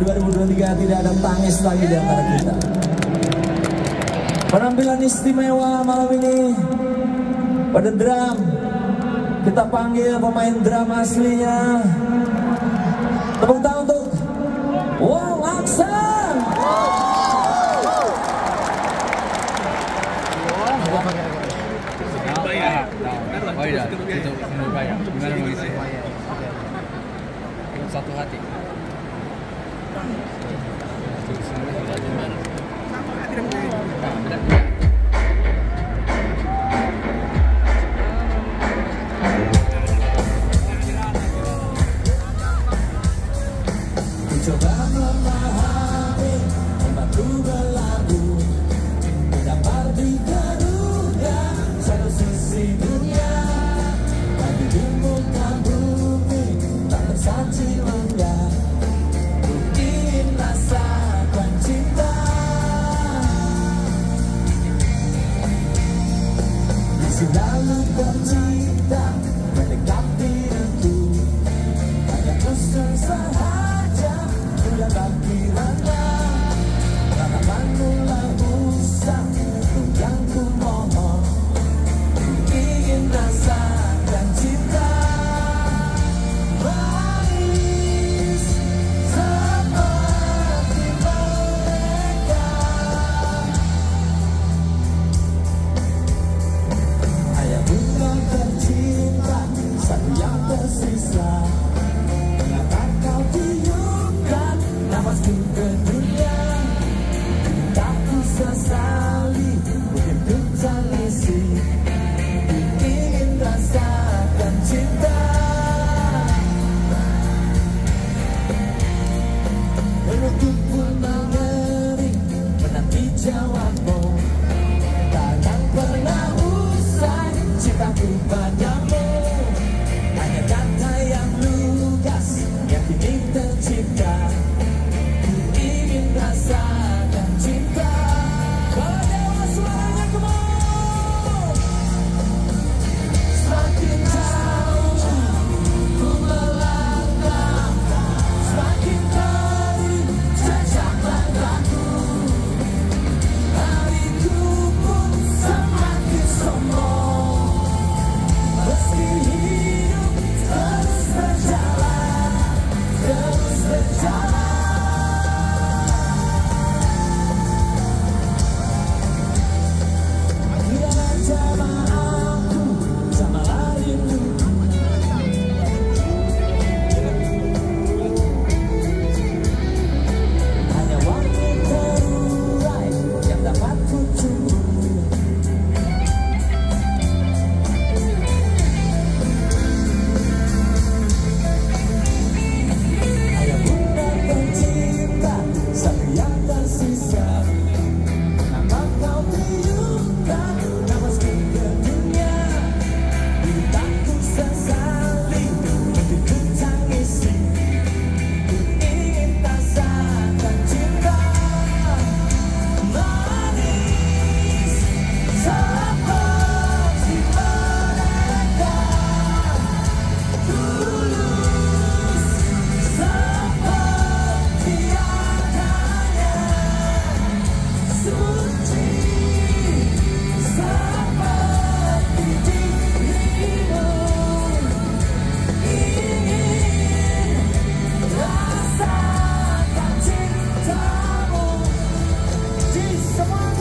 2023 tidak ada tangis lagi di antara kita. Penampilan istimewa malam ini pada drum kita panggil pemain drum aslinya Everybody. see someone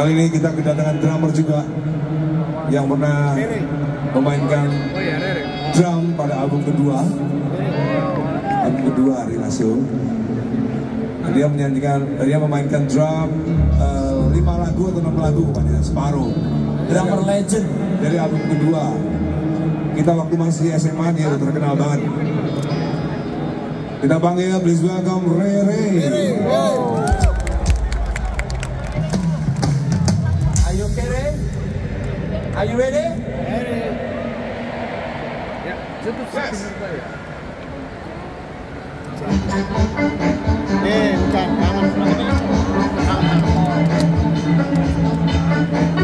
Kali ini kita kedatangan drummer juga yang pernah memainkan Rere. drum pada album kedua. Album kedua Ari Lasso dia menyanyikan dia memainkan drum eh, lima lagu atau enam lagu pokoknya separuh. Drummer legend. dari album kedua. Kita waktu masih SMA dia udah terkenal banget. Kita panggil please welcome Rere. Are Are you ready? Ready. Yeah. Yes. Yeah, we can. Come on. Come.